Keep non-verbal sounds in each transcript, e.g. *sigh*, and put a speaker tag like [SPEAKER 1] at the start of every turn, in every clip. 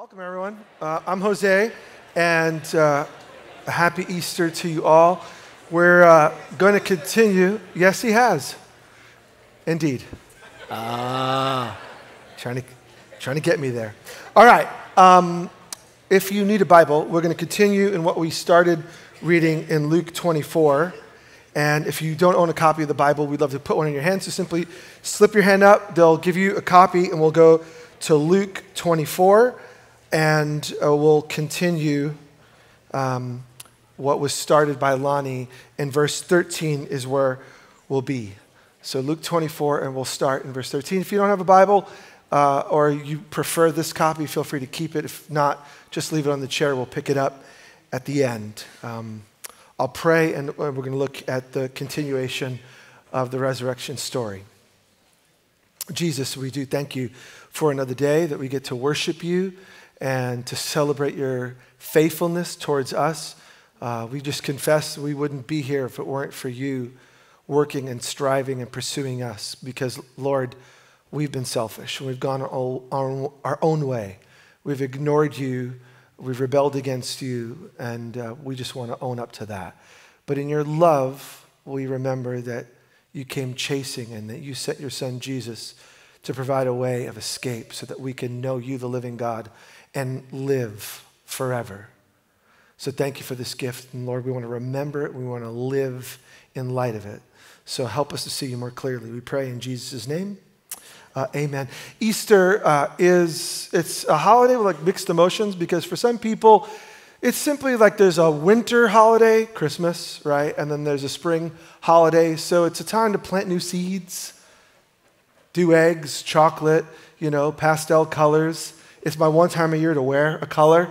[SPEAKER 1] Welcome, everyone. Uh, I'm Jose, and uh, a happy Easter to you all. We're uh, going to continue. Yes, he has. Indeed. Ah. Trying to, trying to get me there. All right. Um, if you need a Bible, we're going to continue in what we started reading in Luke 24. And if you don't own a copy of the Bible, we'd love to put one in your hand. So simply slip your hand up. They'll give you a copy, and we'll go to Luke 24 and uh, we'll continue um, what was started by Lonnie. And verse 13 is where we'll be. So, Luke 24, and we'll start in verse 13. If you don't have a Bible uh, or you prefer this copy, feel free to keep it. If not, just leave it on the chair. We'll pick it up at the end. Um, I'll pray, and we're going to look at the continuation of the resurrection story. Jesus, we do thank you for another day that we get to worship you and to celebrate your faithfulness towards us. Uh, we just confess we wouldn't be here if it weren't for you working and striving and pursuing us because, Lord, we've been selfish. and We've gone our, own way. We've ignored you. We've rebelled against you, and uh, we just want to own up to that. But in your love, we remember that you came chasing and that you sent your son Jesus to provide a way of escape so that we can know you, the living God, and live forever. So thank you for this gift. And Lord, we want to remember it. We want to live in light of it. So help us to see you more clearly. We pray in Jesus' name. Uh, amen. Easter uh, is it's a holiday with like mixed emotions because for some people, it's simply like there's a winter holiday, Christmas, right? And then there's a spring holiday. So it's a time to plant new seeds, do eggs, chocolate, you know, pastel colors. It's my one time a year to wear a color,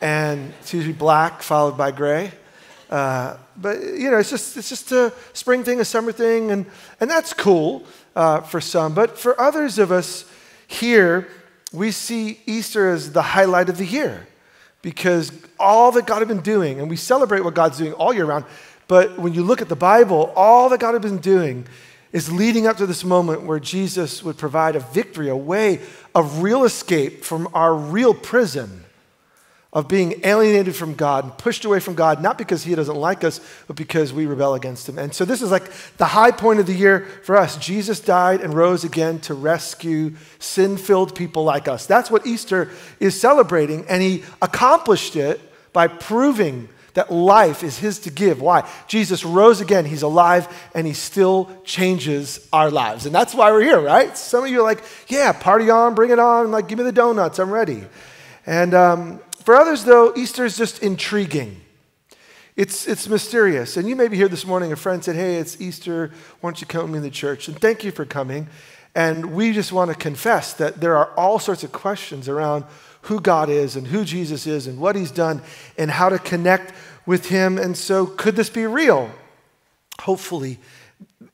[SPEAKER 1] and it's usually black followed by gray. Uh, but you know, it's just it's just a spring thing, a summer thing, and and that's cool uh, for some. But for others of us here, we see Easter as the highlight of the year because all that God had been doing, and we celebrate what God's doing all year round. But when you look at the Bible, all that God had been doing is leading up to this moment where Jesus would provide a victory, a way of real escape from our real prison of being alienated from God and pushed away from God, not because He doesn't like us, but because we rebel against Him. And so this is like the high point of the year for us. Jesus died and rose again to rescue sin filled people like us. That's what Easter is celebrating, and He accomplished it by proving that life is His to give. Why? Jesus rose again, He's alive, and He still changes our lives. And that's why we're here, right? Some of you are like, yeah, party on, bring it on, like, give me the donuts, I'm ready. And um, for others, though, Easter is just intriguing. It's, it's mysterious. And you may be here this morning, a friend said, Hey, it's Easter. Why don't you come to the church? And thank you for coming. And we just want to confess that there are all sorts of questions around who God is and who Jesus is and what he's done and how to connect with him. And so, could this be real? Hopefully,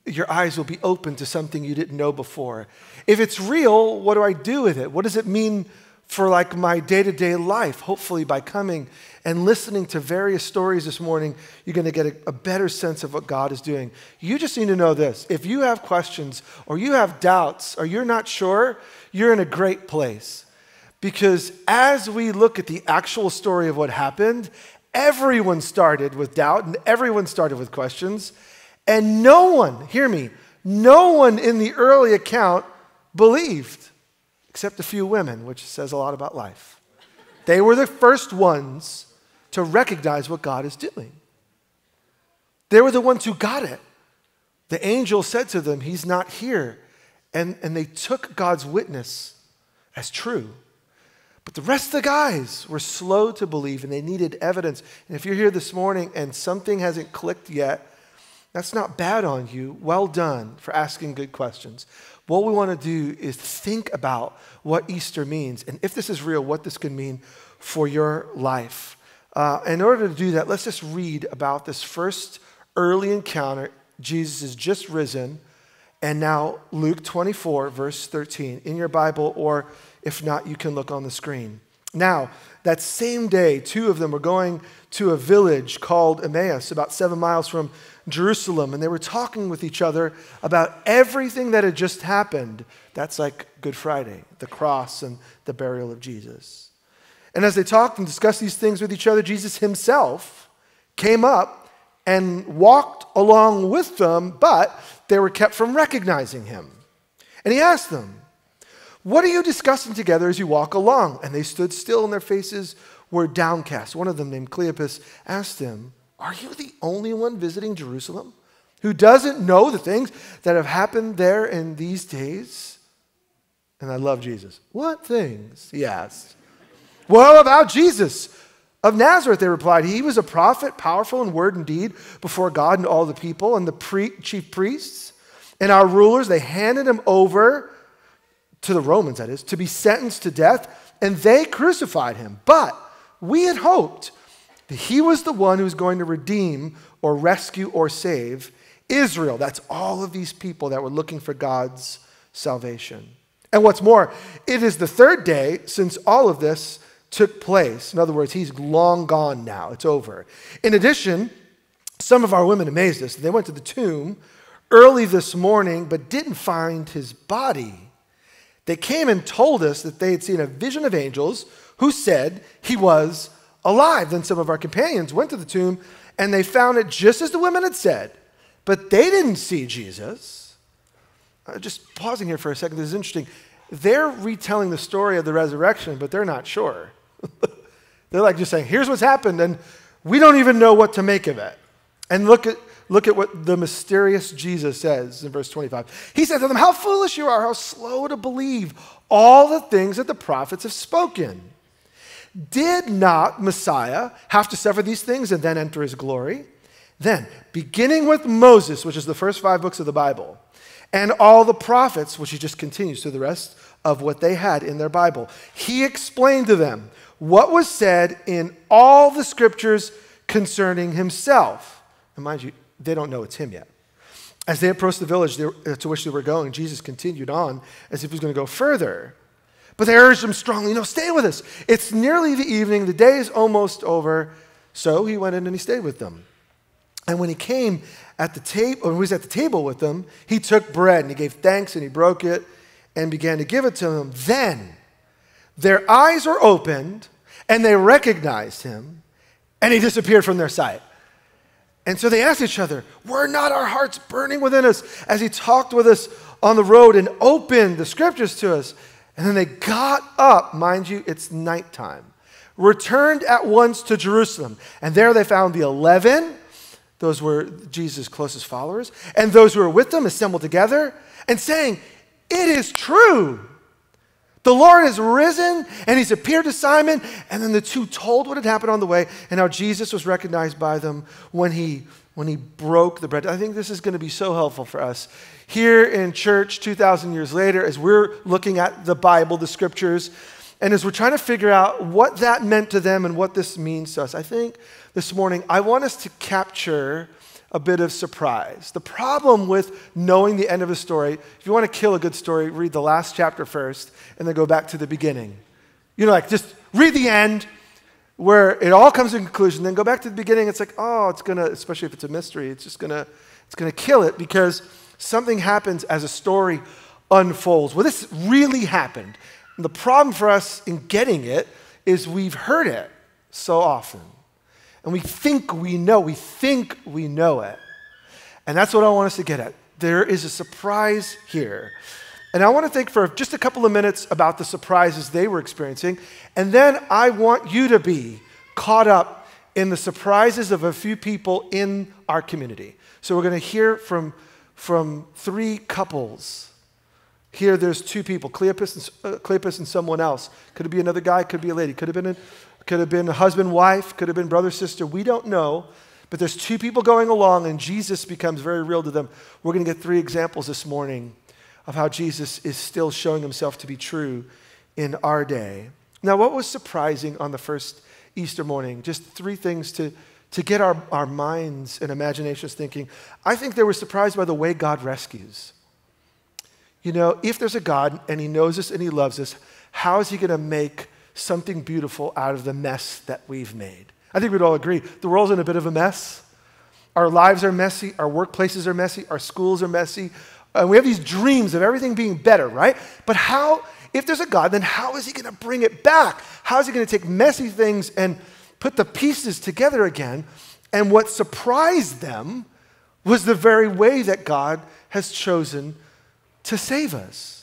[SPEAKER 1] your eyes will be open to something you didn't know before. If it's real, what do I do with it? What does it mean for like my day-to-day life? Hopefully by coming and listening to various stories this morning, you're going to get a, a, better sense of what God is doing. You just need to know this. If you have questions or you have doubts or you're not sure, you're in a great place. Because as we look at the actual story of what happened, everyone started with doubt and everyone started with questions. And no one, hear me, no one in the early account believed, except a few women, which says a lot about life. They were the first ones to recognize what God is doing. They were the ones who got it. The angel said to them, He's not here. And, and they took God's witness as true. But the rest of the guys were slow to believe and they needed evidence. And if you're here this morning and something hasn't clicked yet, that's not bad on you. Well done for asking good questions. What we want to do is think about what Easter means and if this is real, what this can mean for your life. Uh, in order to do that, let's just read about this first early encounter. Jesus is just risen. And now, Luke 24, verse 13, in your Bible or if not, you can look on the screen. Now, that same day, two of them were going to a village called Emmaus, about seven miles from Jerusalem, and they were talking with each other about everything that had just happened. That's like Good Friday, the cross and the burial of Jesus. And as they talked and discussed these things with each other, Jesus himself came up and walked along with them, but they were kept from recognizing him. And he asked them, What are you discussing together as you walk along? And they stood still, and their faces were downcast. One of them, named Cleopas, asked him, Are you the only one visiting Jerusalem who doesn't know the things that have happened there in these days? And I love Jesus. What things? He asked. Well, about Jesus of Nazareth, they replied. He was a prophet, powerful in word and deed before God and all the people, and the pre- chief priests and our rulers, they handed him over to the Romans, that is, to be sentenced to death, and they crucified him. But we had hoped that he was the one who was going to redeem or rescue or save Israel. That's all of these people that were looking for God's salvation. And what's more, it is the third day since all of this took place. In other words, he's long gone now, it's over. In addition, some of our women amazed us. They went to the tomb early this morning but didn't find his body. They came and told us that they had seen a vision of angels who said he was alive. Then some of our companions went to the tomb and they found it just as the women had said, but they didn't see Jesus. Uh, just pausing here for a second, this is interesting. They're retelling the story of the resurrection, but they're not sure. *laughs* They're like just saying, here's what's happened, and we don't even know what to make of it. And look at, look at what the mysterious Jesus says in verse 25. He said to them, How foolish you are, how slow to believe all the things that the prophets have spoken. Did not Messiah have to suffer these things and then enter his glory? Then, beginning with Moses, which is the first five books of the Bible, and all the prophets, which he just continues through the rest of what they had in their Bible, he explained to them what was said in all the scriptures concerning himself. And mind you, they don't know it's him yet. As they approached the village uh, to which they were going, Jesus continued on as if he was going to go further. But they urged him strongly, No, stay with us. It's nearly the evening, the day is almost over. So he went in and he stayed with them. And when he came at the table, when he was at the table with them, he took bread and he gave thanks and he broke it and began to give it to them. Then their eyes were opened and they recognized him and he disappeared from their sight. And so they asked each other, Were not our hearts burning within us as he talked with us on the road and opened the scriptures to us? And then they got up, mind you, it's nighttime, returned at once to Jerusalem. And there they found the eleven, those were Jesus' closest followers, and those who were with them assembled together and saying, It is true. The Lord has risen and he's appeared to Simon. And then the two told what had happened on the way and how Jesus was recognized by them when he, when he broke the bread. I think this is going to be so helpful for us here in church 2,000 years later as we're looking at the Bible, the scriptures, and as we're trying to figure out what that meant to them and what this means to us. I think this morning I want us to capture a bit of surprise. The problem with knowing the end of a story, if you want to kill a good story, read the last chapter first and then go back to the beginning. You know, like just read the end where it all comes to conclusion, then go back to the beginning. It's like, oh, it's gonna, especially if it's a mystery, it's just gonna, it's gonna kill it because something happens as a story unfolds. Well, this really happened. And the problem for us in getting it is we've heard it so often and we think we know. We think we know it. And that's what I want us to get at. There is a surprise here. And I want to think for just a couple of minutes about the surprises they were experiencing. And then I want you to be caught up in the surprises of a few people in our community. So we're going to hear from, from three couples. Here, there's two people, Cleopas and, uh, Cleopas and someone else. Could it be another guy? Could it be a lady? Could have been a, could have been husband, wife, could have been brother, sister. We don't know. But there's two people going along, and Jesus becomes very real to them. We're going to get three examples this morning of how Jesus is still showing himself to be true in our day. Now, what was surprising on the first Easter morning? Just three things to, to get our, our minds and imaginations thinking. I think they were surprised by the way God rescues. You know, if there's a God and he knows us and he loves us, how is he going to make something beautiful out of the mess that we've made. I think we'd all agree the world's in a bit of a mess. Our lives are messy, our workplaces are messy, our schools are messy, And we have these dreams of everything being better, right? But how, if there's a God, then how is he going to bring it back? How is he going to take messy things and put the pieces together again? And what surprised them was the very way that God has chosen to save us.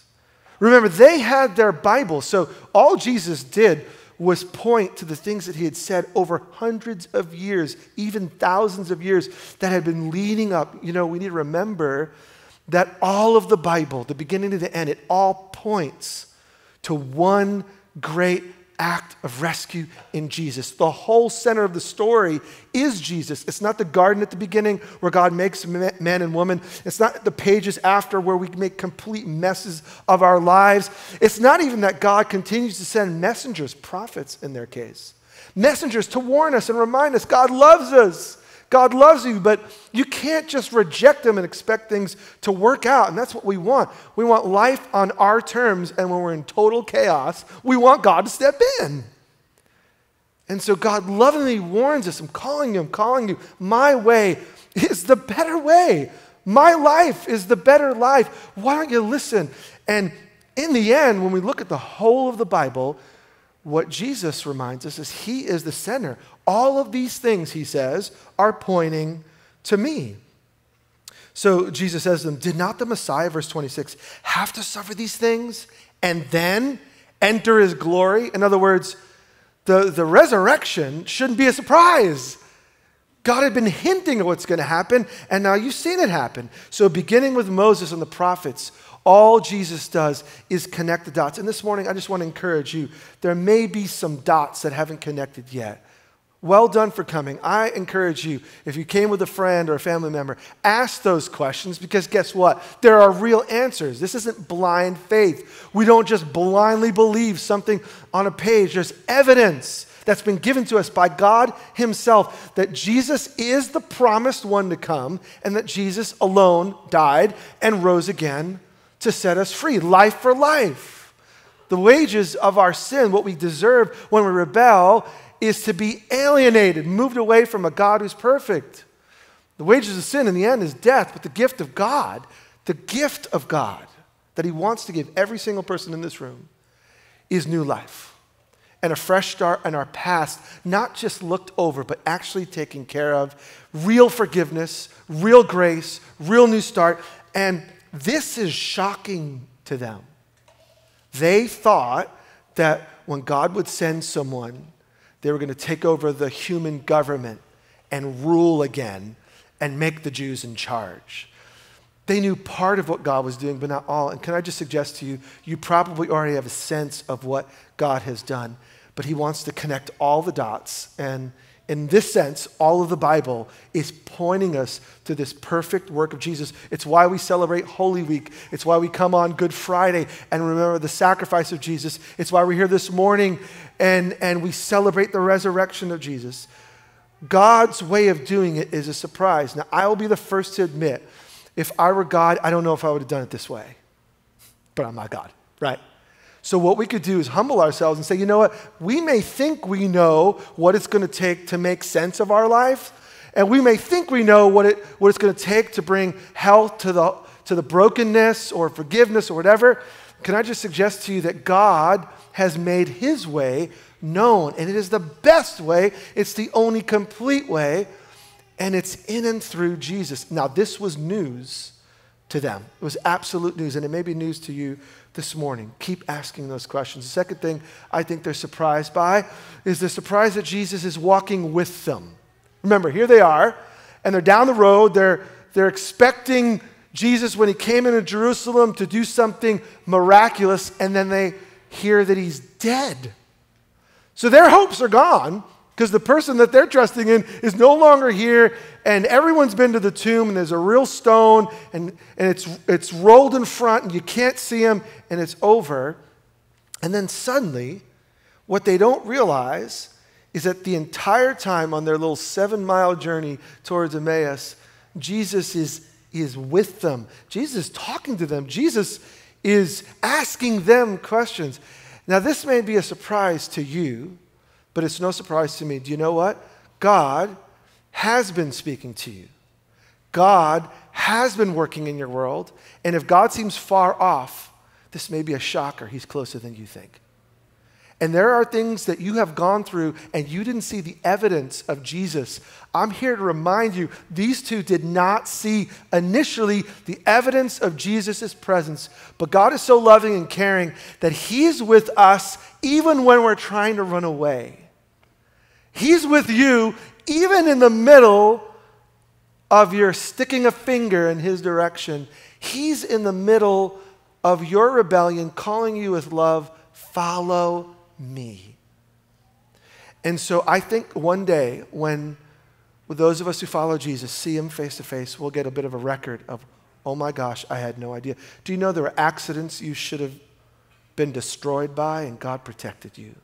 [SPEAKER 1] Remember, they had their Bible, so all Jesus did was point to the things that he had said over hundreds of years, even thousands of years, that had been leading up. You know, we need to remember that all of the Bible, the beginning to the end, it all points to one great act of rescue in Jesus. The whole center of the story is Jesus. It's not the garden at the beginning where God makes man and woman. It's not the pages after where we make complete messes of our lives. It's not even that God continues to send messengers, prophets in their case, messengers to warn us and remind us God loves us. God loves you, but you can't just reject Him and expect things to work out. And that's what we want. We want life on our terms, and when we're in total chaos, we want God to step in. And so God lovingly warns us I'm calling you, I'm calling you. My way is the better way. My life is the better life. Why don't you listen? And in the end, when we look at the whole of the Bible, what Jesus reminds us is He is the center. All of these things, He says, are pointing to me. So Jesus says to them, Did not the Messiah, verse 26, have to suffer these things and then enter His glory? In other words, the, the resurrection shouldn't be a surprise. God had been hinting at what's going to happen, and now you've seen it happen. So, beginning with Moses and the prophets, all Jesus does is connect the dots. And this morning, I just want to encourage you there may be some dots that haven't connected yet. Well done for coming. I encourage you, if you came with a friend or a family member, ask those questions because guess what? There are real answers. This isn't blind faith. We don't just blindly believe something on a page, there's evidence that's been given to us by God Himself that Jesus is the promised one to come and that Jesus alone died and rose again to set us free. Life for life. The wages of our sin, what we deserve when we rebel, is to be alienated, moved away from a God who's perfect. The wages of sin in the end is death, but the gift of God, the gift of God that He wants to give every single person in this room is new life and a fresh start in our past, not just looked over, but actually taken care of. Real forgiveness, real grace, real new start. And this is shocking to them. They thought that when God would send someone, they were going to take over the human government and rule again and make the Jews in charge. They knew part of what God was doing, but not all. And can I just suggest to you, you probably already have a sense of what God has done, but He wants to connect all the dots and in this sense, all of the Bible is pointing us to this perfect work of Jesus. It's why we celebrate Holy Week. It's why we come on Good Friday and remember the sacrifice of Jesus. It's why we're here this morning and, and we celebrate the resurrection of Jesus. God's way of doing it is a surprise. Now, I will be the first to admit, if I were God, I don't know if I would have done it this way. But I'm not God, right? So, what we could do is humble ourselves and say, you know what? We may think we know what it's going to take to make sense of our life, and we may think we know what, it, what it's going to take to bring health to the, to the brokenness or forgiveness or whatever. Can I just suggest to you that God has made His way known, and it is the best way, it's the only complete way, and it's in and through Jesus. Now, this was news to them, it was absolute news, and it may be news to you this morning. Keep asking those questions. The second thing I think they're surprised by is the surprise that Jesus is walking with them. Remember, here they are, and they're down the road. They're, they're expecting Jesus, when he came into Jerusalem, to do something miraculous, and then they hear that he's dead. So their hopes are gone because the person that they're trusting in is no longer here and everyone's been to the tomb and there's a real stone and, and it's, it's rolled in front and you can't see him and it's over. And then suddenly what they don't realize is that the entire time on their little seven mile journey towards emmaus jesus is, is with them. Jesus is talking to them. Jesus is asking them questions. Now this may be a surprise to you but it's no surprise to me. Do you know what? God has been speaking to you. God has been working in your world. And if God seems far off, this may be a shocker. He's closer than you think. And there are things that you have gone through and you didn't see the evidence of Jesus. I'm here to remind you these two did not see initially the evidence of Jesus' presence. But God is so loving and caring that He's with us even when we're trying to run away. He's with you even in the middle of your sticking a finger in His direction. He's in the middle of your rebellion, calling you with love, follow me. And so I think one day when those of us who follow Jesus see him face to face, we'll get a bit of a record of, oh my gosh, I had no idea. Do you know there were accidents you should have been destroyed by and God protected you?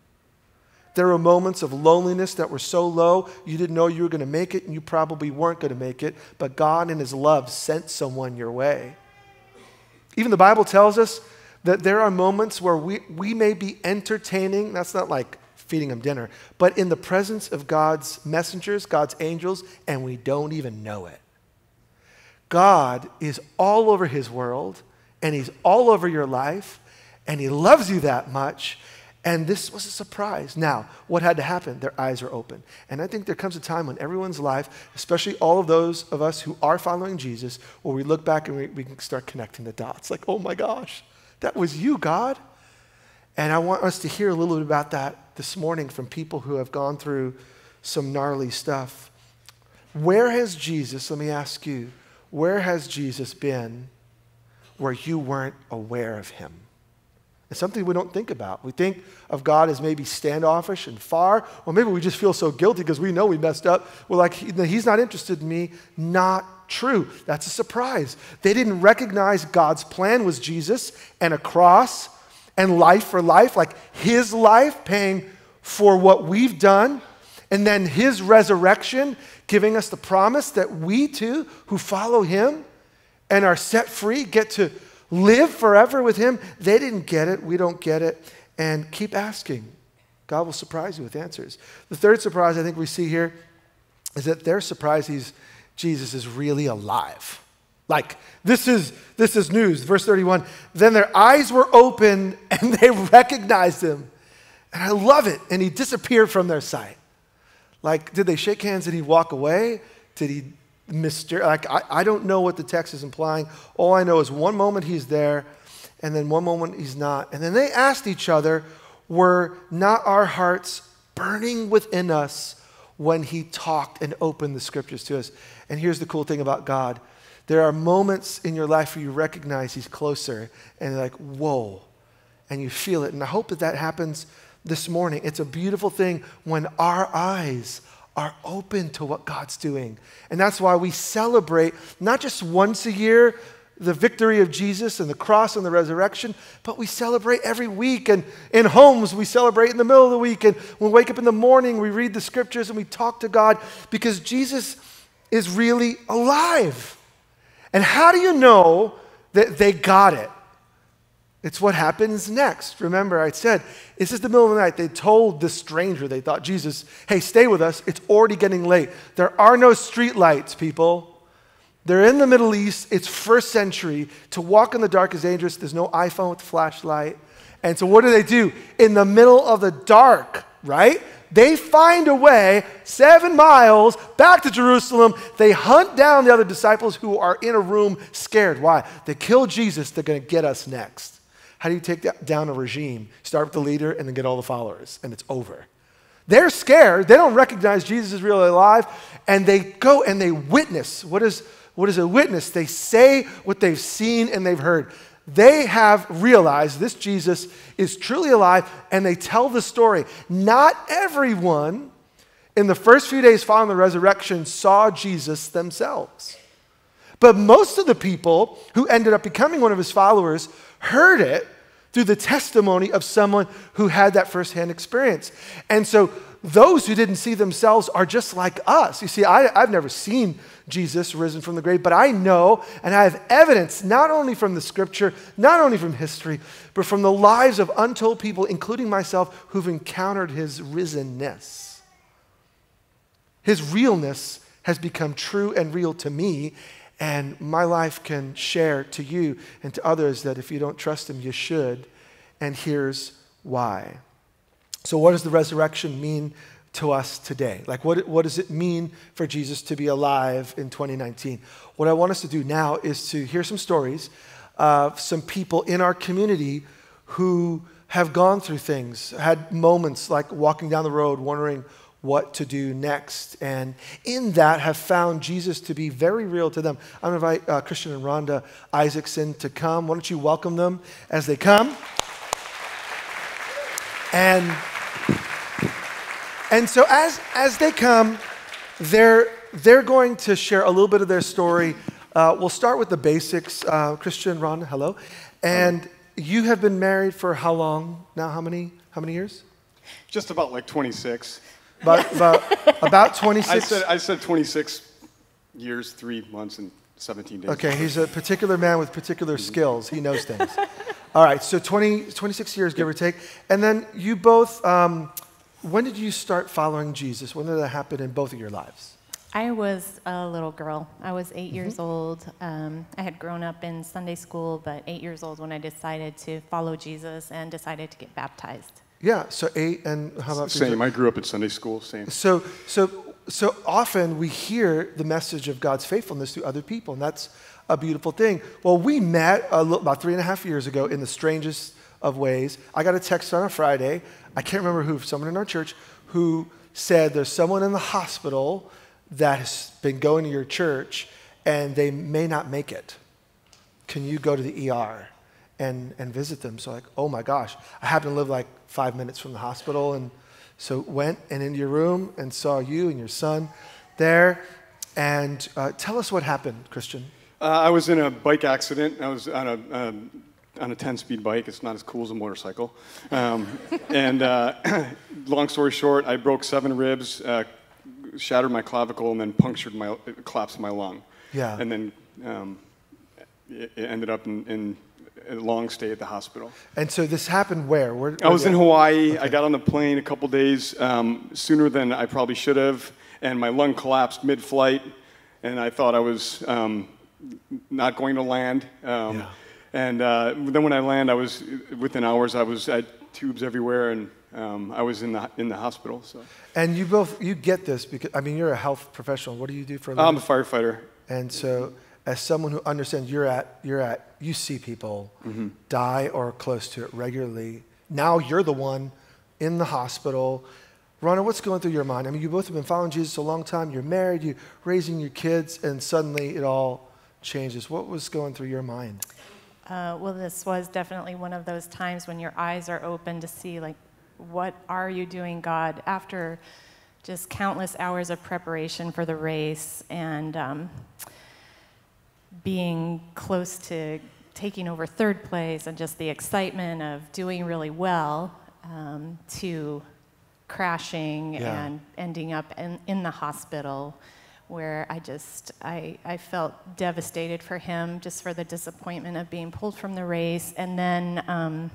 [SPEAKER 1] There were moments of loneliness that were so low you didn't know you were going to make it and you probably weren't going to make it, but God in His love sent someone your way. Even the Bible tells us that there are moments where we, we may be entertaining, that's not like feeding them dinner, but in the presence of God's messengers, God's angels, and we don't even know it. God is all over his world, and he's all over your life, and he loves you that much. And this was a surprise. Now, what had to happen? Their eyes are open. And I think there comes a time when everyone's life, especially all of those of us who are following Jesus, where we look back and we, we can start connecting the dots. Like, oh my gosh, that was you, God. And I want us to hear a little bit about that this morning from people who have gone through some gnarly stuff. Where has Jesus, let me ask you, where has Jesus been where you weren't aware of him? It's something we don't think about. We think of God as maybe standoffish and far, or maybe we just feel so guilty because we know we messed up. We're like, He's not interested in me. Not true. That's a surprise. They didn't recognize God's plan was Jesus and a cross and life for life, like His life paying for what we've done, and then His resurrection giving us the promise that we too, who follow Him and are set free, get to live forever with Him. They didn't get it. We don't get it. And keep asking. God will surprise you with answers. The third surprise I think we see here is that they're surprised he's, Jesus is really alive. Like, this is, this is news. Verse 31 Then their eyes were open and they *laughs* recognized him. And I love it. And he disappeared from their sight. Like, did they shake hands and he walk away? Did he Mr. Like, I, I don't know what the text is implying. All I know is one moment he's there, and then one moment he's not. And then they asked each other, Were not our hearts burning within us when he talked and opened the scriptures to us? And here's the cool thing about God there are moments in your life where you recognize he's closer, and you're like, Whoa. And you feel it. And I hope that that happens this morning. It's a beautiful thing when our eyes are open to what God's doing. And that's why we celebrate not just once a year the victory of Jesus and the cross and the resurrection, but we celebrate every week. And in homes, we celebrate in the middle of the week. And we wake up in the morning, we read the scriptures and we talk to God because Jesus is really alive. And how do you know that they got it? It's what happens next. Remember, I said, this is the middle of the night. They told this stranger, they thought, Jesus, hey, stay with us. It's already getting late. There are no street lights, people. They're in the Middle East. It's first century. To walk in the dark is dangerous. There's no iPhone with flashlight. And so, what do they do? In the middle of the dark, right? They find a way seven miles back to Jerusalem. They hunt down the other disciples who are in a room scared. Why? They kill Jesus. They're going to get us next. How do you take down a regime? Start with the leader and then get all the followers, and it's over. They're scared. They don't recognize Jesus is really alive, and they go and they witness. What is, what is a witness? They say what they've seen and they've heard. They have realized this Jesus is truly alive, and they tell the story. Not everyone in the first few days following the resurrection saw Jesus themselves. But most of the people who ended up becoming one of his followers heard it through the testimony of someone who had that firsthand experience. And so those who didn't see themselves are just like us. You see, I, have never seen Jesus risen from the grave, but I know and I have evidence not only from the scripture, not only from history, but from the lives of untold people, including myself, who've encountered his risenness. His realness has become true and real to me, And my life can share to you and to others that if you don't trust him, you should. And here's why. So, what does the resurrection mean to us today? Like, what, what does it mean for Jesus to be alive in 2019? What I want us to do now is to hear some stories of some people in our community who have gone through things, had moments like walking down the road wondering what to do next. And in that, have found Jesus to be very real to them. I'm going to invite uh, Christian and Rhonda Isaacson to come. Why don't you welcome them as they come? And, and so as, as they come, they're, they're going to share a little bit of their story. Uh, we'll start with the basics. Uh, Christian, Rhonda, hello. And you have been married for how long now? How many, how many years?
[SPEAKER 2] Just about like 26. *laughs*
[SPEAKER 1] About, about, about 26?
[SPEAKER 2] I said, I said 26 years, three months, and 17 days.
[SPEAKER 1] Okay, he's a particular man with particular skills. He knows things. All right, so 20, 26 years, give or take. And then you both, um, when did you start following Jesus? When did that happen in both of your lives?
[SPEAKER 3] I was a little girl. I was 8 mm-hmm. years old. Um, I had grown up in Sunday school, but eight years old when I decided to follow Jesus and decided to get baptized.
[SPEAKER 1] Yeah, so eight, and how about
[SPEAKER 2] same? I grew up in Sunday school. Same.
[SPEAKER 1] So, so, so often we hear the message of God's faithfulness to other people, and that's a beautiful thing. Well, we met little, about three and a half years ago in the strangest of ways. I got a text on a Friday. I can't remember who, someone in our church, who said there's someone in the hospital that has been going to your church and they may not make it. Can you go to the ER and, and visit them? So, like, oh my gosh, I happen to live like five minutes from the hospital. And so, went and into your room and saw you and your son there. And uh, tell us what happened, Christian.
[SPEAKER 2] Uh, I was in a bike accident. I was on a, um, on a 10 speed bike. It's not as cool as a motorcycle. Um, *laughs* and uh, *clears throat* long story short, I broke seven ribs, uh, shattered my clavicle and then punctured my, collapsed my lung.
[SPEAKER 1] Yeah.
[SPEAKER 2] And then um, it, it, ended up in, in, a long stay at the hospital.
[SPEAKER 1] And so this happened where? where, where
[SPEAKER 2] I was in Hawaii. Okay. I got on the plane a couple days um, sooner than I probably should have, and my lung collapsed mid-flight, and I thought I was um, not going to land. Um, yeah. And uh, then when I land, I was within hours. I was at tubes everywhere, and um, I was in the in the hospital. So.
[SPEAKER 1] And you both you get this because I mean you're a health professional. What do you do for a
[SPEAKER 2] living? I'm a firefighter.
[SPEAKER 1] And so, as someone who understands, you're at you're at you see people mm-hmm. die or close to it regularly. Now you're the one in the hospital. Rhonda, what's going through your mind? I mean, you both have been following Jesus a long time. You're married. You're raising your kids, and suddenly it all changes. What was going through your mind?
[SPEAKER 3] Uh, well, this was definitely one of those times when your eyes are open to see, like, what are you doing, God, after just countless hours of preparation for the race and um, being close to taking over third place and just the excitement of doing really well um, to crashing yeah. and ending up in, in the hospital where I just I, I felt devastated for him just for the disappointment of being pulled from the race and then um,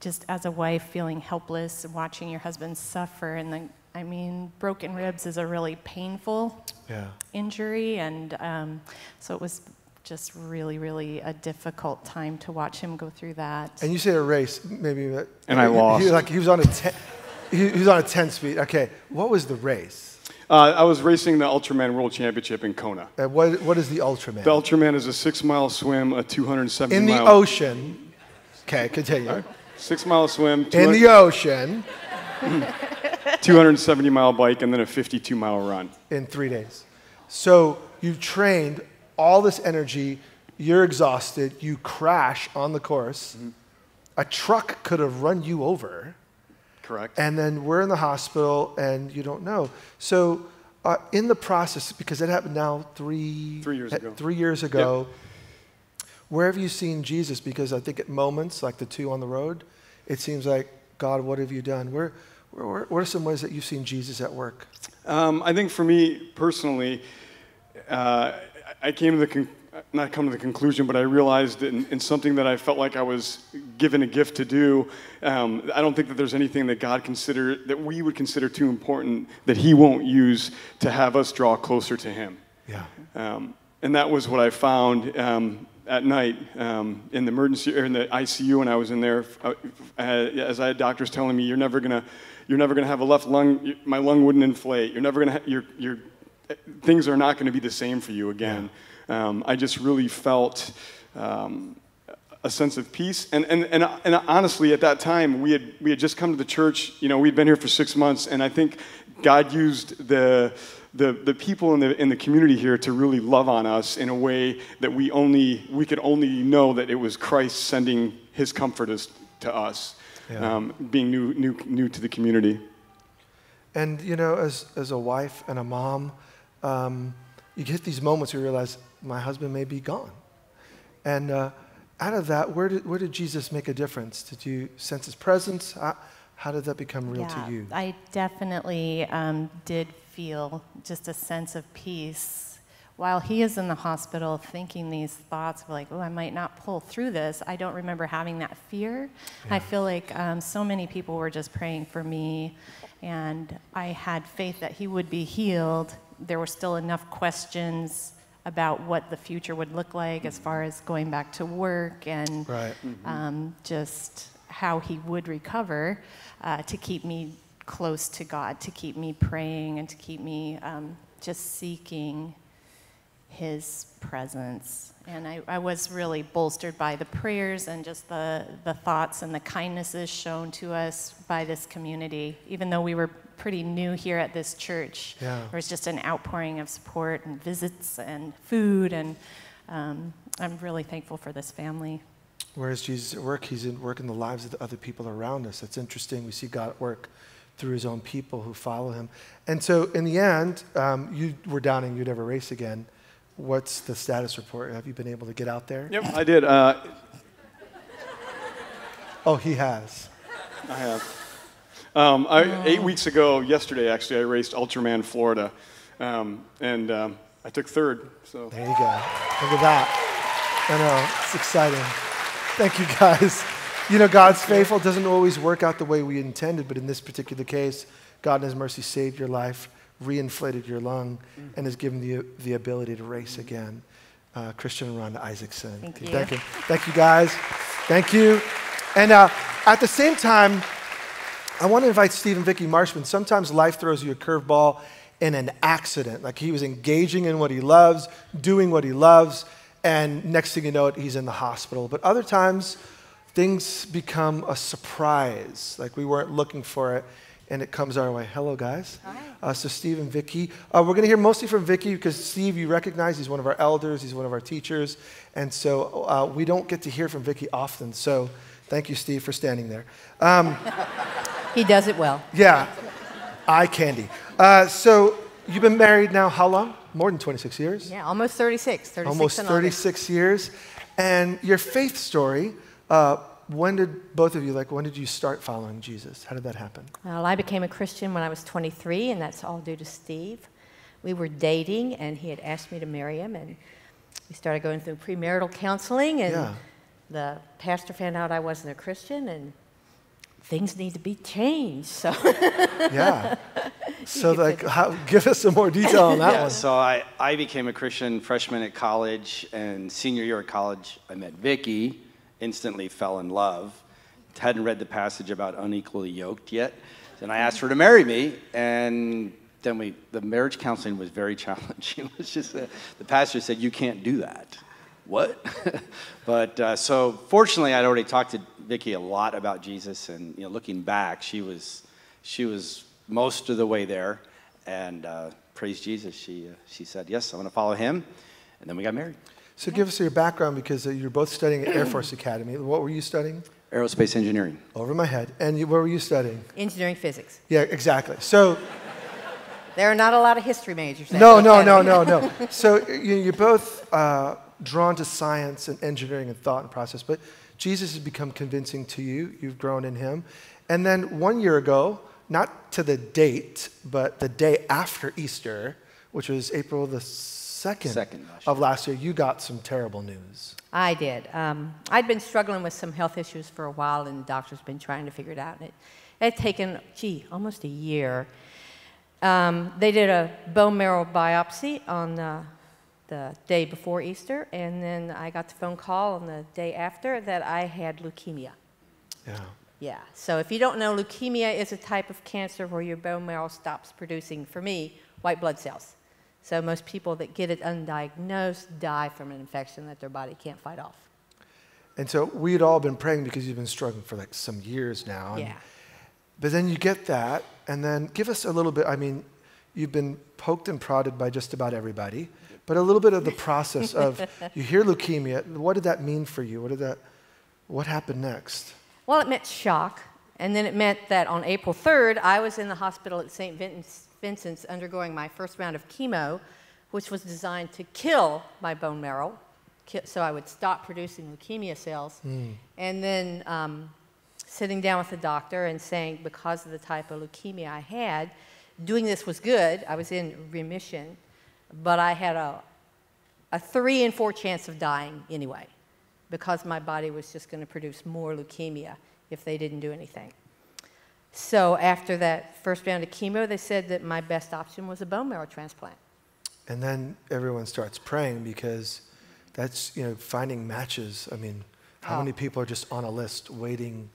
[SPEAKER 3] just as a wife feeling helpless watching your husband suffer and then i mean broken ribs is a really painful
[SPEAKER 1] yeah.
[SPEAKER 3] injury and um, so it was just really really a difficult time to watch him go through that
[SPEAKER 1] and you say a race maybe
[SPEAKER 2] and i lost
[SPEAKER 1] he, like he was on a 10 he, he was on a 10 speed okay what was the race
[SPEAKER 2] uh, I was racing the Ultraman World Championship in Kona.
[SPEAKER 1] Uh, what, what is the Ultraman?
[SPEAKER 2] The Ultraman is a six mile swim, a 270
[SPEAKER 1] In the
[SPEAKER 2] mile...
[SPEAKER 1] ocean. Okay, continue.
[SPEAKER 2] Six mile swim.
[SPEAKER 1] In the ocean. *laughs*
[SPEAKER 2] 270 mile bike, and then a 52 mile run.
[SPEAKER 1] In three days. So you've trained all this energy, you're exhausted, you crash on the course. Mm-hmm. A truck could have run you over.
[SPEAKER 2] Correct.
[SPEAKER 1] And then we're in the hospital and you don't know. So, uh, in the process, because it happened now three,
[SPEAKER 2] three years ago.
[SPEAKER 1] Three years ago. Yep where have you seen Jesus? Because I think at moments, like the two on the road, it seems like, God, what have you done? Where, where, what are some ways that you've seen Jesus at work?
[SPEAKER 2] Um, I think for me personally, uh, I came to the con- not come to the conclusion, but I realized in, in, something that I felt like I was given a gift to do. Um, I don't think that there's anything that God consider that we would consider too important that He won't use to have us draw closer to Him.
[SPEAKER 1] Yeah.
[SPEAKER 2] Um, and that was what I found um, at night um, in the emergency or in the ICU when I was in there. Uh, as I had doctors telling me, "You're never gonna, you're never gonna have a left lung. My lung wouldn't inflate. You're never gonna. Ha- you're, you're, things are not going to be the same for you again." Um, I just really felt. Um, a sense of peace. And, and, and, and honestly, at that time, we had, we had just come to the church. You know, we'd been here for six months, and I think God used the, the, the people in the, in the community here to really love on us in a way that we only we could only know that it was Christ sending his comfort to us, yeah. um, being new, new, new to the community.
[SPEAKER 1] And you know, as, as a wife and a mom, um, you get these moments where you realize my husband may be gone. And uh, out of that, where did, where did Jesus make a difference? Did you sense his presence? How, how did that become real
[SPEAKER 3] yeah,
[SPEAKER 1] to you?
[SPEAKER 3] I definitely um, did feel just a sense of peace. While he is in the hospital thinking these thoughts of like, oh, I might not pull through this, I don't remember having that fear. Yeah. I feel like um, so many people were just praying for me, and I had faith that he would be healed. There were still enough questions about what the future would look like as far as going back to work and right. mm-hmm. um, just how he would recover uh, to keep me close to God, to keep me praying and to keep me um, just seeking His presence. And I, I, was really bolstered by the prayers and just the, the thoughts and the kindnesses shown to us by this community. Even though we were pretty new here at this church, yeah. there was just an outpouring of support and visits and food. And um, I'm really thankful for this family.
[SPEAKER 1] Whereas Jesus at work, he's in work in the lives of the other people around us. It's interesting. We see God at work through his own people who follow him. And so, in the end, um, you were doubting you'd ever race again. What's the status report? Have you been able to get out there?
[SPEAKER 2] Yep, I did. Uh,
[SPEAKER 1] oh, he has.
[SPEAKER 2] I have. Um, I, oh. Eight weeks ago, yesterday actually, I raced Ultraman Florida, um, and um, I took third. So
[SPEAKER 1] there you go. Look at that. I know it's exciting. Thank you, guys. You know, God's faithful doesn't always work out the way we intended, but in this particular case, God in His mercy saved your life, reinflated your lung, mm. and has given you the, the ability to race again. Uh, Christian and Rhonda Isaacson.
[SPEAKER 3] Thank you.
[SPEAKER 1] Thank you. Thank you, guys. Thank you. And uh, at the same time, I want to invite Steve and Vicki Marshman. Sometimes life throws you a curveball in an accident. Like he was engaging in what he loves, doing what he loves, and next thing you know it, he's in the hospital. But other times, things become a surprise, like we weren't looking for it, and it comes our way. Hello, guys.
[SPEAKER 4] Hi.
[SPEAKER 1] Uh, so, Steve and Vicki. Uh, we're going to hear mostly from Vicki because Steve, you recognize he's one of our elders, he's one of our teachers, and so uh, we don't get to hear from Vicki often. So, thank you, Steve, for standing there. Um, *laughs*
[SPEAKER 4] he does it well.
[SPEAKER 1] Yeah, eye candy. Uh, so, you've been married now how long? More than 26 years?
[SPEAKER 4] Yeah, almost 36. 36
[SPEAKER 1] almost 36 years. And your faith story uh, when did both of you, like, when did you start following Jesus? How did that happen?
[SPEAKER 4] Well, I became a Christian when I was 23, and that's all due to Steve. We were dating, and he had asked me to marry him, and we started going through premarital counseling, and yeah. the pastor found out I wasn't a Christian, and things need to be changed. So *laughs*
[SPEAKER 1] yeah. *laughs* So like, how, give us some more detail on that
[SPEAKER 5] yeah,
[SPEAKER 1] one.
[SPEAKER 5] So I, I became a Christian freshman at college, and senior year at college, I met Vicki instantly fell in love. Hadn't read the passage about unequally yoked yet. Then I asked her to marry me, and then we, the marriage counseling was very *laughs* challenging. it was just, uh, the pastor said, You can't do that. What? *laughs* but uh, so fortunately, I'd already talked to Vicki a lot about Jesus, and you know, looking back, she was, she was most of the way there. And uh, praise Jesus, she, uh, she said, Yes, I'm going to follow him. And then we got married.
[SPEAKER 1] So give us your background because uh, you're both studying at Air Force *clears throat* Academy. What were you studying?
[SPEAKER 5] Aerospace engineering.
[SPEAKER 1] Over my head. And you, what were you studying?
[SPEAKER 4] Engineering physics.
[SPEAKER 1] Yeah, exactly. So
[SPEAKER 4] there are not a lot of history majors.
[SPEAKER 1] No, no, no, no, *laughs* no. So you, you're both uh, drawn to science and engineering and thought and process, but Jesus has become convincing to you. You've grown in him. And then one year ago, not to the date, but the day after Easter, which was April the second,
[SPEAKER 5] second last
[SPEAKER 1] of last year, you got some terrible news.
[SPEAKER 4] I did. Um, I'd been struggling with some health issues for a while, and the doctor's been trying to figure it out. And it, it had taken, gee, almost a year. Um, they did a bone marrow biopsy on the the day before Easter, and then I got the phone call on the day after that I had leukemia.
[SPEAKER 1] Yeah.
[SPEAKER 4] Yeah. So if you don't know, leukemia is a type of cancer where your bone marrow stops producing, for me, white blood cells. So most people that get it undiagnosed die from an infection that their body can't fight off.
[SPEAKER 1] And so we had all been praying because you've been struggling for like some years now.
[SPEAKER 4] yeah.
[SPEAKER 1] But then you get that, and then give us a little bit. I mean, you've been poked and prodded by just about everybody, but a little bit of the process of *laughs* you hear leukemia. What did that mean for you? What did that? What happened next?
[SPEAKER 4] Well, it meant shock, and then it meant that on April 3rd, I was in the hospital at St. Vincent's undergoing my first round of chemo, which was designed to kill my bone marrow, so I would stop producing leukemia cells. Mm. And then um, sitting down with the doctor and saying, because of the type of leukemia I had, doing this was good. I was in remission, but I had a, a three in four chance of dying anyway, because my body was just going to produce more leukemia if they didn't do anything. So after that first round of chemo, they said that my best option was a bone marrow transplant.
[SPEAKER 1] And then everyone starts praying because that's, you know, finding matches. I mean, how oh. many people are just on a list waiting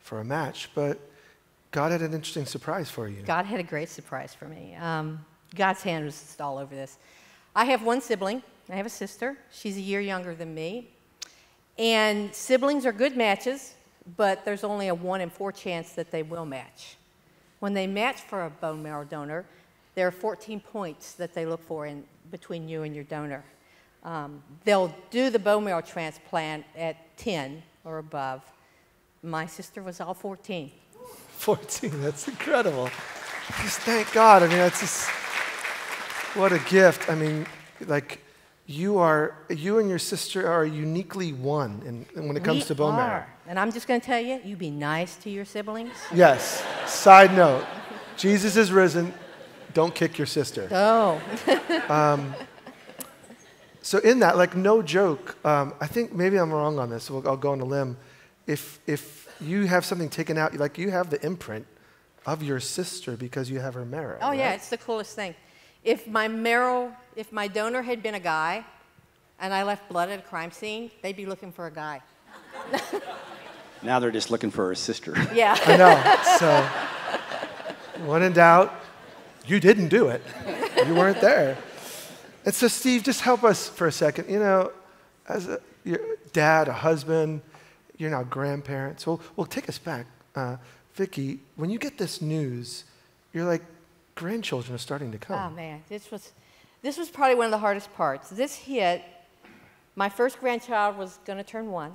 [SPEAKER 1] for a match? But God had an interesting surprise for you.
[SPEAKER 4] God had a great surprise for me. Um, God's hand was just all over this. I have one sibling. I have a sister. She's a year younger than me. And siblings are good matches, but there's only a one in four chance that they will match. When they match for a bone marrow donor, there are 14 points that they look for in between you and your donor. Um, they'll do the bone marrow transplant at 10 or above. My sister was all 14.
[SPEAKER 1] 14. That's incredible. Just thank God. I mean, that's just, what a gift. I mean, like, you are, you and your sister are uniquely one in, when it comes
[SPEAKER 4] we
[SPEAKER 1] to bone
[SPEAKER 4] are.
[SPEAKER 1] marrow.
[SPEAKER 4] And I'm just going to tell you, you be nice to your siblings.
[SPEAKER 1] Yes. Side note Jesus is risen. Don't kick your sister.
[SPEAKER 4] Oh. *laughs* um,
[SPEAKER 1] so, in that, like, no joke, um, I think maybe I'm wrong on this, so I'll go on a limb. If, if you have something taken out, like you have the imprint of your sister because you have her marrow.
[SPEAKER 4] Oh,
[SPEAKER 1] right?
[SPEAKER 4] yeah, it's the coolest thing. If my marrow, if my donor had been a guy and I left blood at a crime scene, they'd be looking for a guy. *laughs*
[SPEAKER 5] now they're just looking for a sister.
[SPEAKER 4] Yeah.
[SPEAKER 1] I know. So, when in doubt, you didn't do it. You weren't there. And so, Steve, just help us for a second. You know, as a your dad, a husband, you're now grandparents. Well, well take us back. Uh, Vicki, when you get this news, you're like, grandchildren are starting to come.
[SPEAKER 4] Oh, man. This was, this was probably one of the hardest parts. This hit, my first grandchild was going to turn one.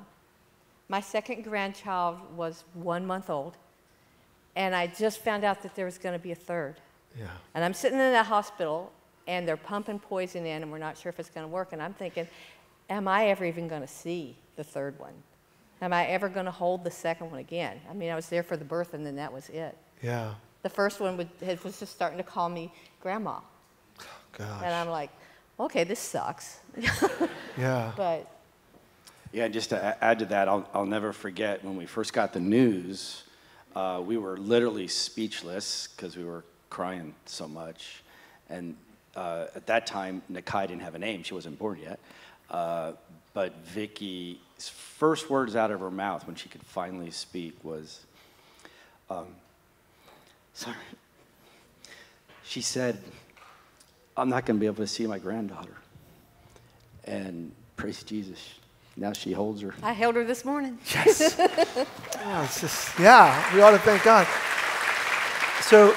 [SPEAKER 4] My second grandchild was one month old. And I just found out that there was going to be a third.
[SPEAKER 1] Yeah.
[SPEAKER 4] And I'm sitting in that hospital, and they're pumping poison in, and we're not sure if it's going to work. And I'm thinking, am I ever even going to see the third one? Am I ever going to hold the second one again? I mean, I was there for the birth, and then that was it.
[SPEAKER 1] Yeah.
[SPEAKER 4] The first one would, was just starting to call me grandma.
[SPEAKER 1] Oh, gosh.
[SPEAKER 4] And I'm like, okay, this sucks. *laughs*
[SPEAKER 1] yeah.
[SPEAKER 4] But.
[SPEAKER 5] Yeah, just to add to that, I'll, I'll never forget when we first got the news, uh, we were literally speechless because we were crying so much. And uh, at that time, Nakai didn't have a name, she wasn't born yet. Uh, but Vicky's first words out of her mouth when she could finally speak was, um, sorry. She said, I'm not going to be able to see my granddaughter. And praise Jesus, now she holds her.
[SPEAKER 4] I held her this morning.
[SPEAKER 1] Yes. *laughs* oh, it's just, yeah, we ought to thank God. So,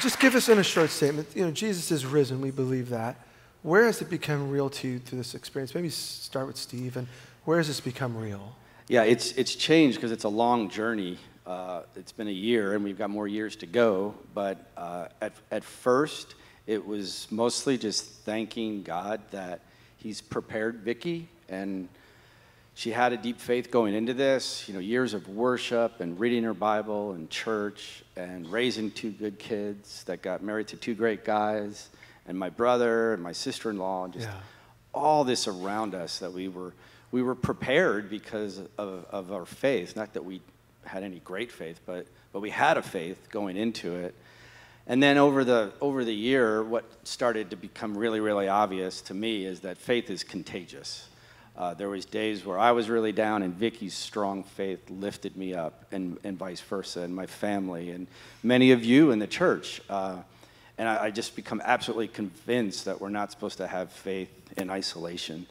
[SPEAKER 1] just give us in a short statement. You know, Jesus is risen. We believe that. Where has it become real to you through this experience? Maybe start with Steve. And where has this become real?
[SPEAKER 5] Yeah, it's, it's changed because it's a long journey. Uh, it's been a year, and we've got more years to go. But uh, at, at first, it was mostly just thanking God that He's prepared Vicki, and she had a deep faith going into this. You know, years of worship and reading her Bible and church and raising two good kids that got married to two great guys and my brother and my sister-in-law and just yeah. all this around us that we were we were prepared because of, of our faith not that we had any great faith but but we had a faith going into it And then over the, over the year, what started to become really, really obvious to me is that faith is contagious. Uh, there was days where I was really down, and Vicky's strong faith lifted me up, and, and vice versa, and my family, and many of you in the church. Uh, and I, I just become absolutely convinced that we're not supposed to have faith in isolation,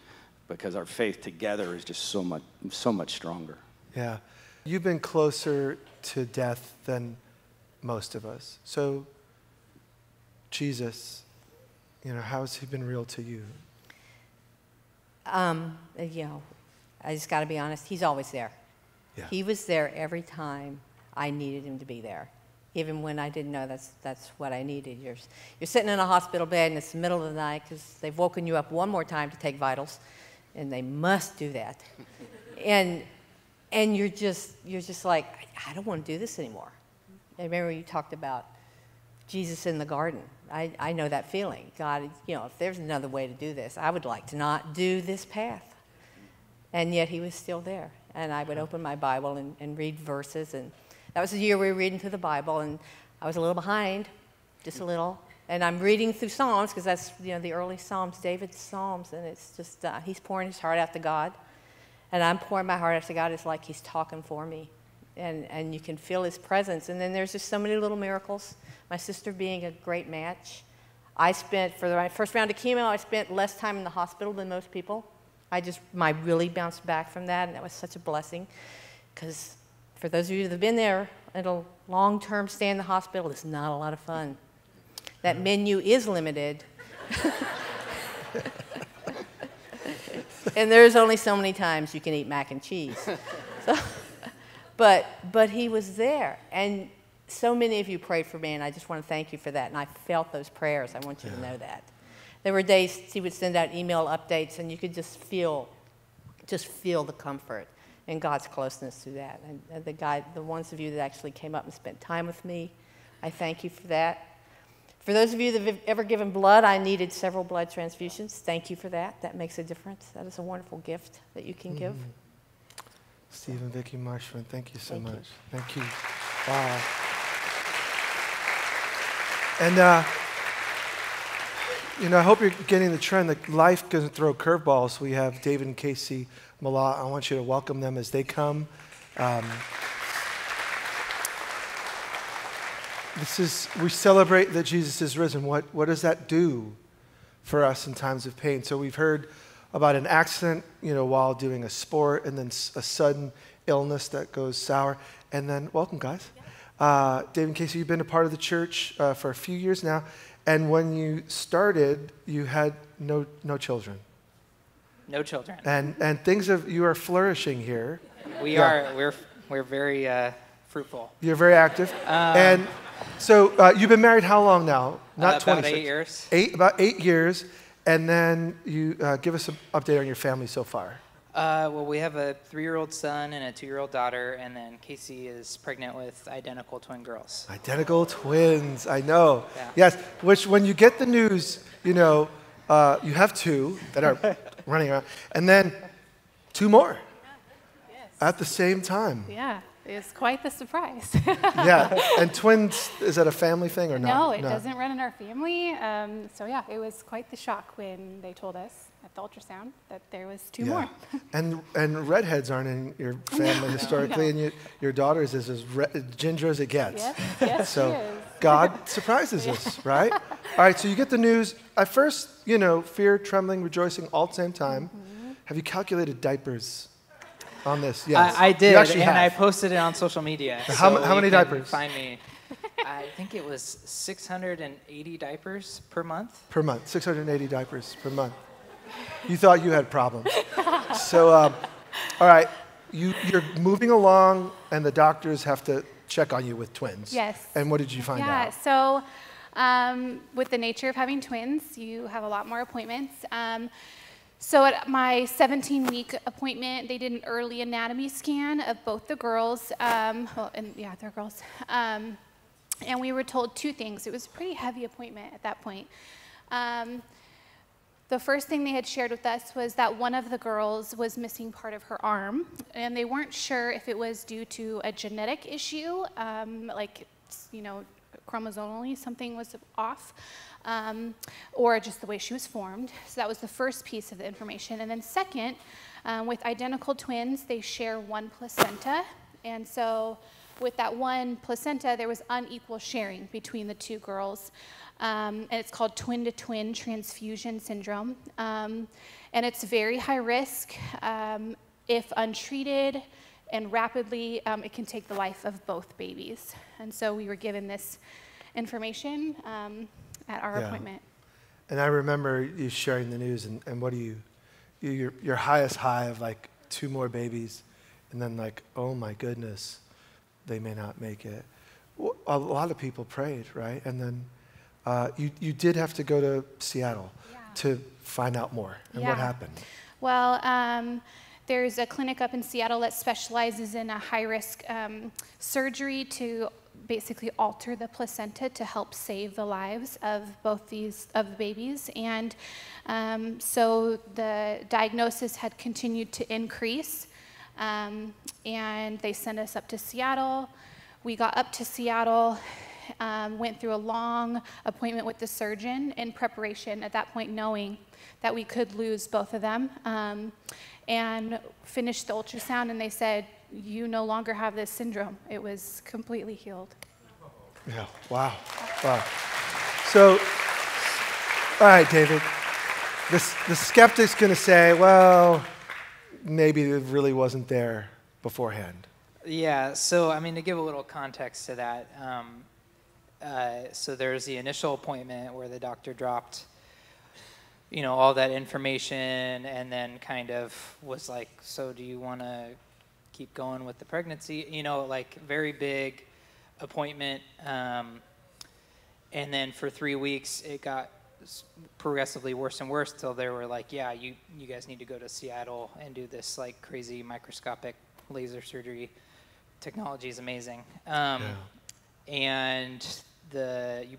[SPEAKER 5] because our faith together is just so much, so much stronger.
[SPEAKER 1] Yeah, you've been closer to death than most of us. So, Jesus, you know, how has he been real to you?
[SPEAKER 4] Um, uh, you know, I just got to be honest, he's always there.
[SPEAKER 1] Yeah.
[SPEAKER 4] He was there every time I needed him to be there, even when I didn't know that's, that's what I needed. You're, you're sitting in a hospital bed and it's the middle of the night because they've woken you up one more time to take vitals, and they must do that. *laughs* and, and you're, just, you're just like, I don't want to do this anymore. I remember you talked about Jesus in the garden. I, I know that feeling. God, you know, if there's another way to do this, I would like to not do this path. And yet he was still there. And I would open my Bible and, and read verses. And that was the year we were reading through the Bible. And I was a little behind, just a little. And I'm reading through Psalms because that's, you know, the early Psalms, David's Psalms. And it's just, uh, he's pouring his heart out to God. And I'm pouring my heart out to God. It's like he's talking for me. And, and you can feel his presence. And then there's just so many little miracles my sister being a great match. I spent, for the first round of chemo, I spent less time in the hospital than most people. I just, I really bounced back from that, and that was such a blessing. Because for those of you that have been there, a long term stay in the hospital is not a lot of fun. That menu is limited. *laughs* and there's only so many times you can eat mac and cheese. So, *laughs* but, but he was there. And so many of you prayed for me, and I just want to thank you for that. And I felt those prayers. I want you yeah. to know that. There were days he would send out email updates, and you could just feel, just feel the comfort and God's closeness through that. And the guy, the ones of you that actually came up and spent time with me, I thank you for that. For those of you that have ever given blood, I needed several blood transfusions. Thank you for that. That makes a difference. That is a wonderful gift that you can mm-hmm. give.
[SPEAKER 1] Stephen, Vicki Marshman, thank you so thank much. You. Thank you. Wow. And, uh, you know, I hope you're getting the trend that life doesn't throw curveballs. We have David and Casey Malott. I want you to welcome them as they come. Um, this is, we celebrate that Jesus is risen. What, what does that do for us in times of pain? So we've heard about an accident, you know, while doing a sport, and then a sudden illness that goes sour. And then, welcome, guys. Uh, Dave and Casey, you've been a part of the church uh, for a few years now, and when you started, you had no, no children.
[SPEAKER 6] No children.
[SPEAKER 1] And, and things have, you are flourishing here.
[SPEAKER 6] We yeah. are, we're, we're very uh, fruitful.
[SPEAKER 1] You're very active. Um, and so uh, you've been married how long now?
[SPEAKER 6] Not uh, about eight years.
[SPEAKER 1] Eight, about eight years. And then you uh, give us an update on your family so far.
[SPEAKER 6] Uh, well, we have a three-year-old son and a two-year-old daughter, and then Casey is pregnant with identical twin girls.
[SPEAKER 1] Identical twins, I know. Yeah. Yes, which when you get the news, you know, uh, you have two that are *laughs* running around, and then two more *laughs* yes. at the same time.
[SPEAKER 3] Yeah. It's quite the surprise.
[SPEAKER 1] yeah, *laughs* and twins, is that a family thing or not?
[SPEAKER 3] No, it no. doesn't run in our family. Um, so yeah, it was quite the shock when they told us at the ultrasound that there was two yeah. more. *laughs*
[SPEAKER 1] and and redheads aren't in your *laughs* family no, historically, no. and you, your daughter's is as re- ginger as it gets.
[SPEAKER 3] Yes, yes
[SPEAKER 1] so God surprises yeah. us, right? All right, so you get the news. At first, you know, fear, trembling, rejoicing, all at the same time. Mm-hmm. Have you calculated diapers? On this. Yes,
[SPEAKER 6] I, I did, and have. I posted it on social media. *laughs*
[SPEAKER 1] How, so how many diapers?
[SPEAKER 6] Find me. *laughs* I think it was 680 diapers per month.
[SPEAKER 1] Per month, 680 diapers per month. You thought you had problems. so, um, all right, you, you're moving along, and the doctors have to check on you with twins.
[SPEAKER 3] Yes.
[SPEAKER 1] And what did you find
[SPEAKER 3] yeah,
[SPEAKER 1] out?
[SPEAKER 3] Yeah, so um, with the nature of having twins, you have a lot more appointments. Um, so at my 17-week appointment, they did an early anatomy scan of both the girls. Um, well, and yeah, they're girls. Um, and we were told two things. It was a pretty heavy appointment at that point. Um, the first thing they had shared with us was that one of the girls was missing part of her arm, and they weren't sure if it was due to a genetic issue, um, like you know,
[SPEAKER 7] chromosomally something was off, um, or just the way she was formed. So that was the first piece of the information. And then second, um, with identical twins, they share one placenta. And so with that one placenta, there was unequal sharing between the two girls. Um, and it's called twin to twin transfusion syndrome. Um, and it's very high risk. Um, if untreated and rapidly, um, it can take the life of both babies. And so we were given this information um, at our yeah. appointment.
[SPEAKER 1] And I remember you sharing the news, and, and what do you, your, your highest high of like two more babies, and then like, oh my goodness, they may not make it. A lot of people prayed, right? And then uh, you, you did have to go to Seattle yeah. to find out more. And yeah. what happened?
[SPEAKER 7] Well, um, there's a clinic up in Seattle that specializes in a high risk um, surgery to basically alter the placenta to help save the lives of both these of babies. And um, so the diagnosis had continued to increase um, and they sent us up to seattle. We got up to seattle um, went through a long appointment with the surgeon in preparation at that point, knowing that we could lose both of them, um, and finished the ultrasound. And they said, You no longer have this syndrome. It was completely healed.
[SPEAKER 1] Yeah, wow. Wow. So, all right, David. The, the skeptic's going to say, well, maybe it really wasn't there beforehand.
[SPEAKER 6] Yeah, so I mean, to give a little context to that, um, uh, so there's the initial appointment where the doctor dropped, you know, all that information, and then kind of was like, "So do you want to keep going with the pregnancy?" You know, like very big appointment. Um, and then for three weeks, it got progressively worse and worse till they were like, "Yeah, you you guys need to go to Seattle and do this like crazy microscopic laser surgery. Technology is amazing." Um, yeah. And the you,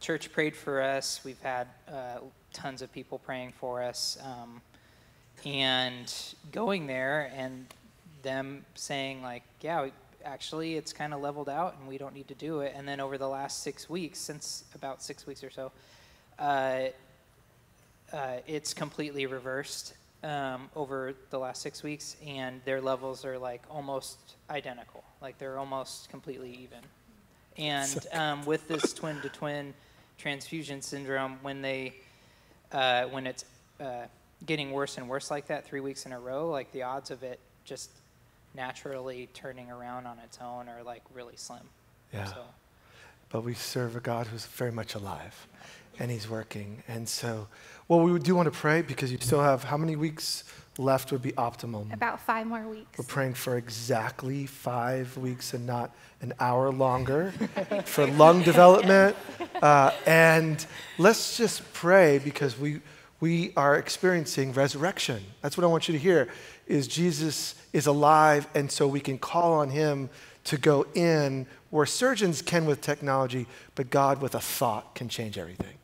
[SPEAKER 6] church prayed for us. We've had uh, tons of people praying for us. Um, and going there and them saying, like, yeah, we, actually, it's kind of leveled out and we don't need to do it. And then over the last six weeks, since about six weeks or so, uh, uh, it's completely reversed um, over the last six weeks, and their levels are like almost identical. Like they're almost completely even. And *laughs* um, with this twin to twin transfusion syndrome, when they uh, when it's uh, getting worse and worse like that three weeks in a row, like the odds of it just naturally turning around on its own are like really slim.
[SPEAKER 1] Yeah. So. But we serve a God who's very much alive and he's working. And so, well, we do want to pray because you still have how many weeks left would be optimum?
[SPEAKER 7] About five more weeks.
[SPEAKER 1] We're praying for exactly five weeks and not an hour longer *laughs* for lung development. Uh, and let's just pray because we, we are experiencing resurrection. That's what I want you to hear is Jesus is alive and so we can call on him to go in where surgeons can with technology, but God with a thought can change everything.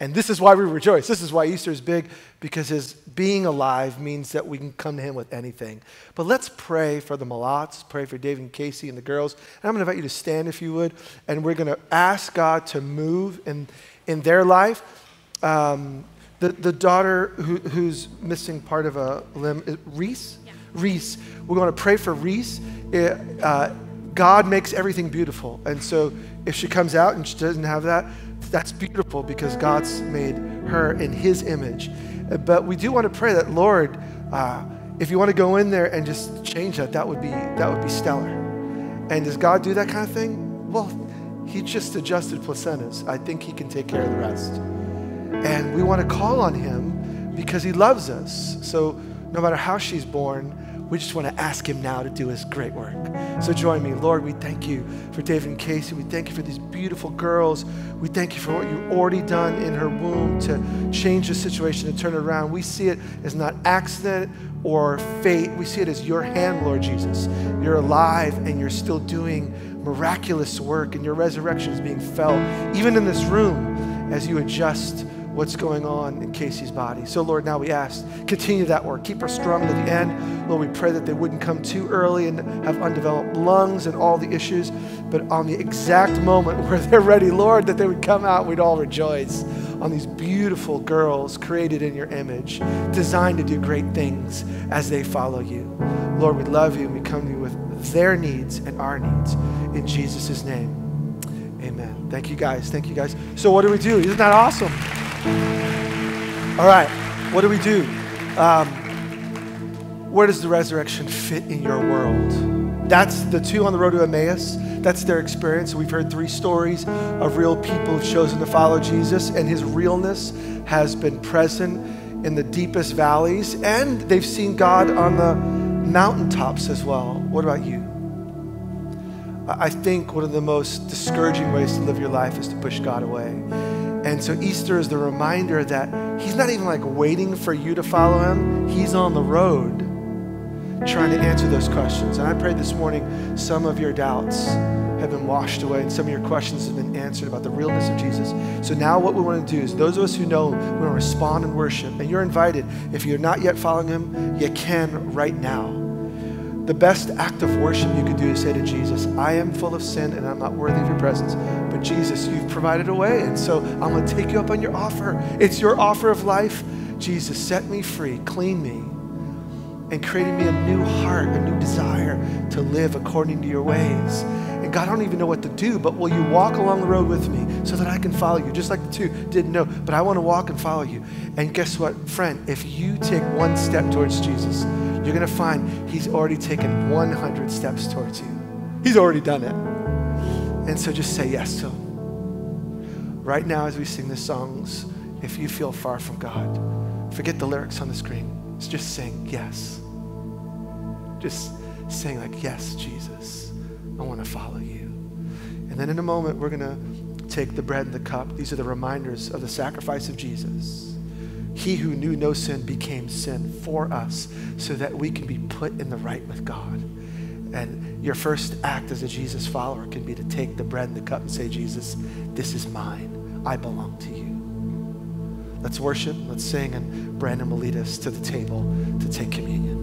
[SPEAKER 1] And this is why we rejoice. This is why Easter is big, because his being alive means that we can come to him with anything. But let's pray for the Malots, pray for David and Casey and the girls. And I'm going to invite you to stand if you would, and we're going to ask God to move in, in their life. Um, the, the daughter who, who's missing part of a limb, Reese? Yeah. Reese. We're going to pray for Reese. It, uh, God makes everything beautiful. And so if she comes out and she doesn't have that, that's beautiful because God's made her in His image. But we do want to pray that, Lord, uh, if you want to go in there and just change that, that would be that would be stellar. And does God do that kind of thing? Well, He just adjusted placentas. I think He can take care of the rest. And we want to call on Him because He loves us. So no matter how she's born, we just want to ask him now to do his great work. So join me. Lord, we thank you for David and Casey. We thank you for these beautiful girls. We thank you for what you've already done in her womb to change the situation and turn it around. We see it as not accident or fate. We see it as your hand, Lord Jesus. You're alive and you're still doing miraculous work, and your resurrection is being felt even in this room as you adjust what's going on in Casey's body. So, Lord, now we ask, continue that work. Keep her strong to the end. Lord, we pray that they wouldn't come too early and have undeveloped lungs and all the issues, but on the exact moment *laughs* where they're ready, Lord, that they would come out, we'd all rejoice on these beautiful girls created in your image, designed to do great things as they follow you. Lord, we love you and we come to you with their needs and our needs. In Jesus' name. Amen. Thank you guys. Thank you guys. So, what do we do? Isn't that awesome? All right. What do we do? Um, where does the resurrection fit in your world? That's the two on the road to Emmaus. That's their experience. We've heard three stories of real people who've chosen to follow Jesus, and his realness has been present in the deepest valleys, and they've seen God on the mountaintops as well. What about you? I think one of the most discouraging ways to live your life is to push God away. And so Easter is the reminder that He's not even like waiting for you to follow Him, He's on the road trying to answer those questions. And I pray this morning some of your doubts have been washed away and some of your questions have been answered about the realness of Jesus. So now what we want to do is those of us who know we want to respond and worship. And you're invited. If you're not yet following him, you can right now the best act of worship you could do is say to Jesus, I am full of sin and I'm not worthy of your presence. But Jesus, you've provided a way. And so I'm going to take you up on your offer. It's your offer of life. Jesus, set me free, clean me, and creating me a new heart, a new desire to live according to your ways. And God, I don't even know what to do, but will you walk along the road with me so that I can follow you? Just like the two didn't know, but I want to walk and follow you. And guess what, friend? If you take one step towards Jesus, you're going to find He's already taken 100 steps towards you. He's already done it. And so just say yes to Him. Right now, as we sing the songs, if you feel far from God, forget the lyrics on the screen. It's just sing yes. Just saying, like, yes, Jesus, I want to follow you. And then in a moment, we're going to take the bread and the cup. These are the reminders of the sacrifice of Jesus. He who knew no sin became sin for us so that we can be put in the right with God. And your first act as a Jesus follower can be to take the bread and the cup and say, Jesus, this is mine. I belong to you. Let's worship, let's sing, and Brandon will lead us to the table to take communion.